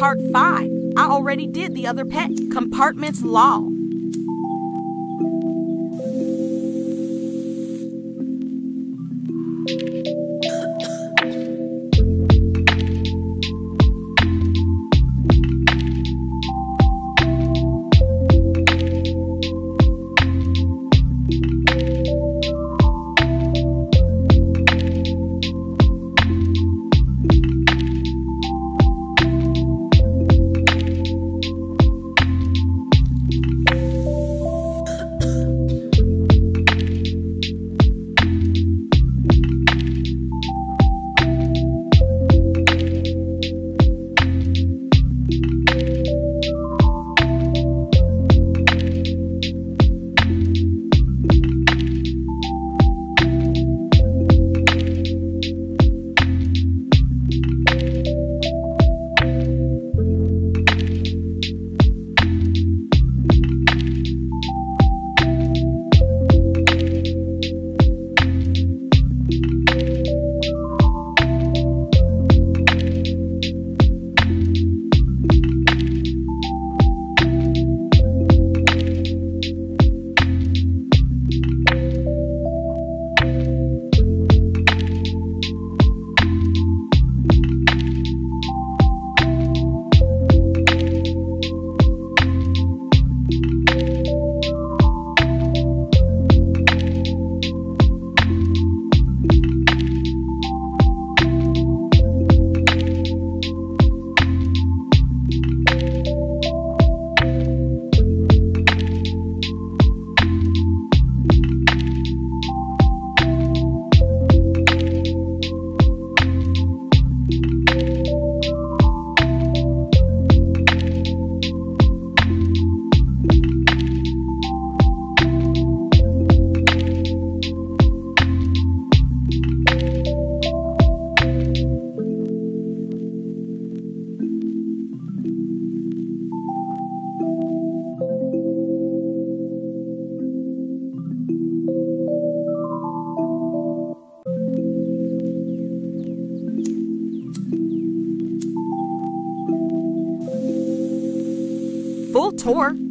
Part 5. I already did the other pet. Compartments law. Full tour.